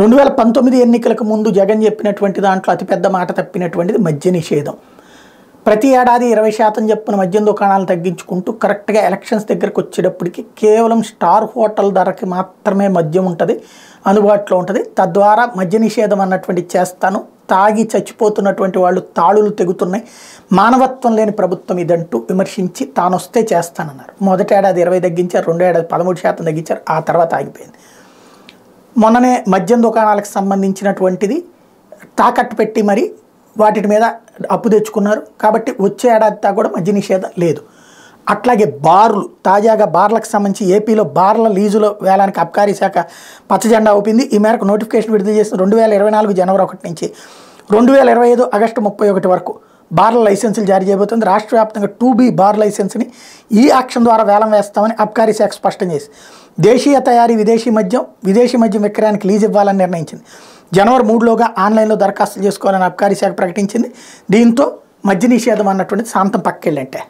రెండు వేల పంతొమ్మిది ఎన్నికలకు ముందు జగన్ చెప్పినటువంటి దాంట్లో అతిపెద్ద మాట తప్పినటువంటిది మద్య నిషేధం. ప్రతి ఏడాది ఇరవై శాతం చెప్పిన మద్యం దుకాణాలు తగ్గించుకుంటూ కరెక్ట్గా ఎలక్షన్స్ దగ్గరకు వచ్చేటప్పటికి కేవలం స్టార్ హోటల్ ధరకి మాత్రమే మద్యం ఉంటుంది అందుబాటులో ఉంటుంది. తద్వారా మద్య నిషేధం అన్నటువంటి చేస్తాను. తాగి చచ్చిపోతున్నటువంటి వాళ్ళు తాళులు తెగుతున్నాయి. మానవత్వం లేని ప్రభుత్వం ఇదంటూ విమర్శించి తాను వస్తే చేస్తానన్నారు. మొదటి ఏడాది ఇరవై తగ్గించారు రెండో ఏడాది పదమూడు శాతం తగ్గించారు ఆ తర్వాత ఆగిపోయింది. మొన్ననే మద్యం దుకాణాలకు సంబంధించినటువంటిది తాకట్టు పెట్టి మరి వాటి మీద అప్పు తెచ్చుకున్నారు. కాబట్టి వచ్చే ఏడాదితో కూడా మద్య నిషేధం లేదు. అట్లాగే బార్లు తాజాగా బార్లకు సంబంధించి ఏపీలో బార్ల లీజులో వేలానికి అబ్కారీ శాఖ పచ్చజెండా ఊపింది. ఈ మేరకు నోటిఫికేషన్ విడుదల చేసిన రెండు వేల ఇరవై నాలుగు జనవరి ఒకటి నుంచి రెండు వేల ఇరవై ఐదు ఆగస్టు ముప్పై ఒకటి వరకు బార్ల లైసెన్సులు జారీ చేయబోతుంది. రాష్ట్ర వ్యాప్తంగా టూ బీ బార్ లైసెన్స్ని ఈ యాక్షన్ ద్వారా వేలం వేస్తామని అబ్కారీ శాఖ స్పష్టం చేసి దేశీయ తయారీ విదేశీ మద్యం విదేశీ మద్యం విక్రయానికి లీజ్ ఇవ్వాలని నిర్ణయించింది. జనవరి మూడులోగా ఆన్లైన్లో దరఖాస్తులు చేసుకోవాలని అబ్కారీ శాఖ ప్రకటించింది. దీంతో మద్య నిషేధం అన్నటువంటిది శాంతం పక్కెళ్ళంటే